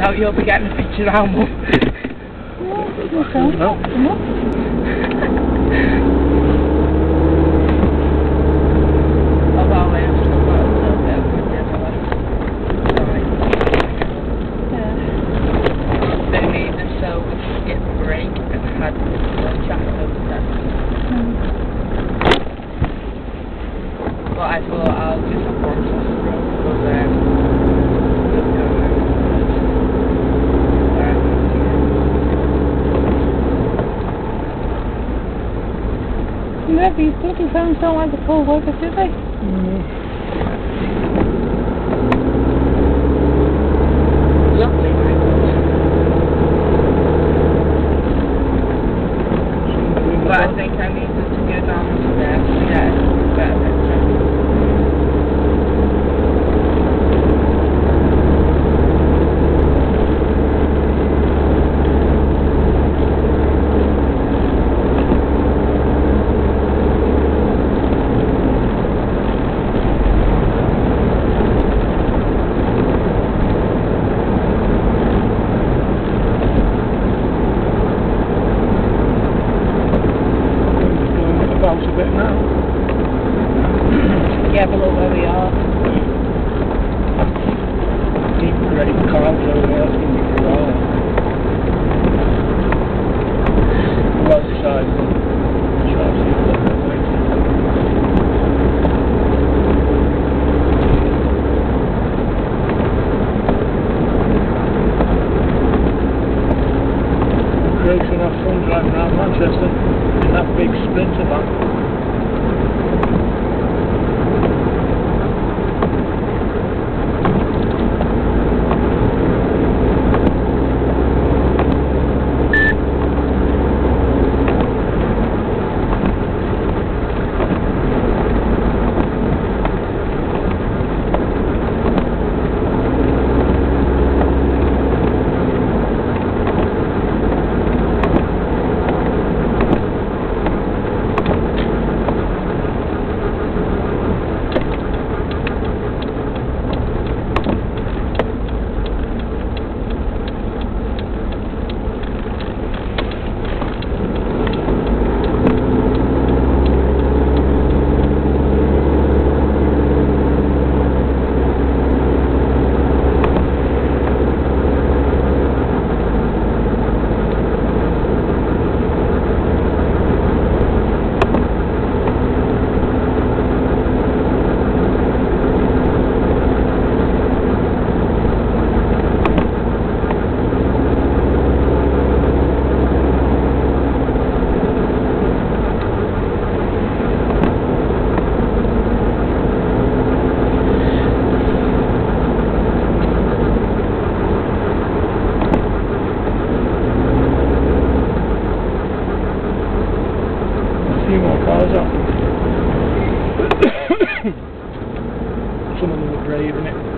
doubt you'll be getting a picture now, Mum. Okay. No. Come on. Although I have still got a little bit of nevertheless. Sorry. Yeah. They made it so we could skip break and had the chat over there. Mm. But I thought I'll just have one sauce roll because um, don't know where it was. Where I can see it. Yeah, these bloody phones don't like the full workers, do they? Lovely, Michael. But I think I needed to go down to there to get a better picture. Going about a bit now. Yeah, below where we are. Keep ready for cars going to for a while. Well, side. Shall see a little bit later. Greg's fun around Manchester in that big sprinter van. hours off. Someone in the grave, innit?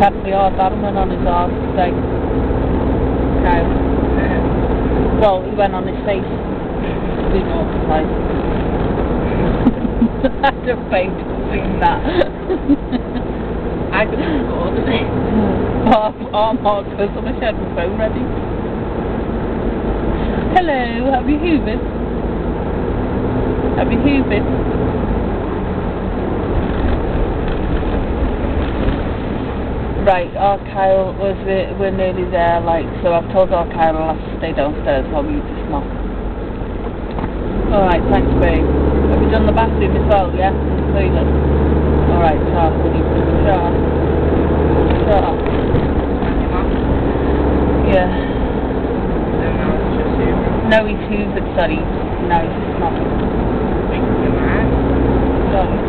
Bob Batman on his arse today. Cow. Well, he went on his face. Do not like. I paid to seen that. I just recorded it. Bob, oh Marcus, I wish I had my phone ready. Hello, have you hoovered? Have you hoovered? Right, our Kyle was we're, we're nearly there, like so I've told our Kyle I'll have to stay downstairs while you just knock. Alright, thanks babe. Have you done the bathroom as well, yeah? The toilet? Alright, Char, honey. Char. Char. Yeah. So now it's just you. No, he's hoovered, sorry. No, he's not. Thank you, man. Sorry.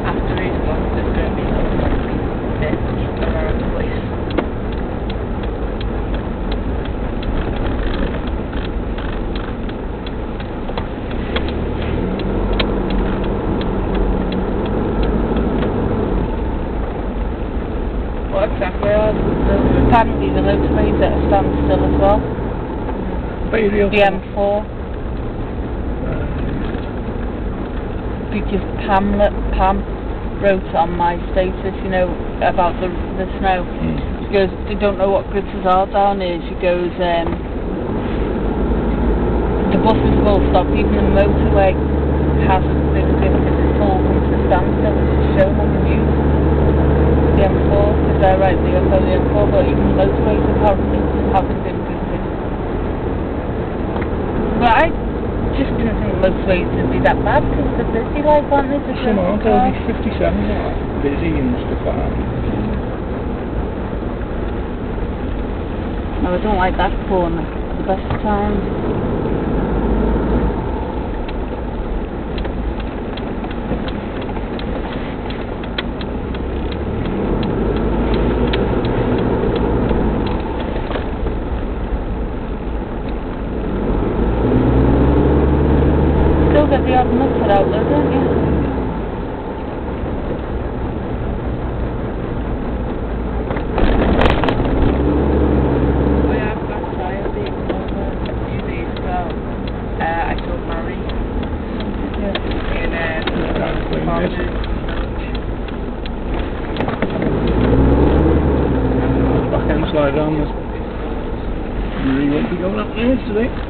After he's gone, there's going to be some bits around the place. What exactly are the, apparently the motorways at a standstill as well. The M4. because Pam, Pam wrote on my status, you know, about the the snow. Mm. She goes, they don't know what Gritters are down here. She goes, um, the buses will stop, even the motorway has been given a full come to standstill, which shown on the news. The M4, because they're right, the M4, the M4, but even the motorways apparently haven't been given. But I just didn't think motorways would be that bad, because they're busy like, aren't they? Just Some loads aren't, only 57 are busy and stuff like that. No, I don't like that corner. The best time. that on this. You really went to?